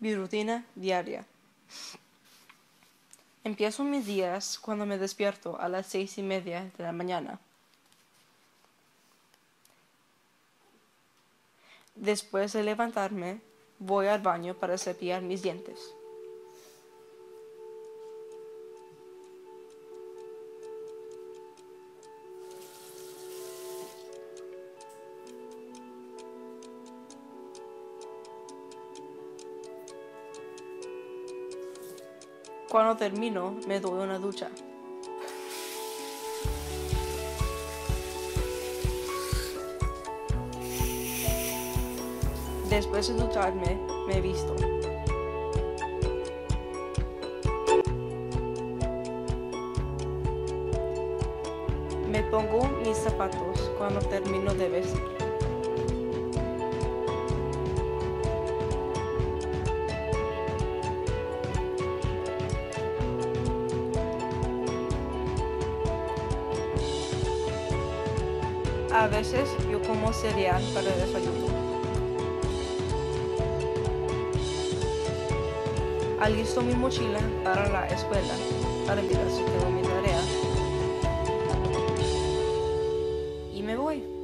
Mi rutina diaria. Empiezo mis días cuando me despierto a las seis y media de la mañana. Después de levantarme, voy al baño para cepillar mis dientes. Cuando termino, me doy una ducha. Después de ducharme, me visto. Me pongo mis zapatos cuando termino de vestir. A veces yo como cereal para el desayuno. Alisto mi mochila para la escuela para mirar si tengo mi tarea. Y me voy.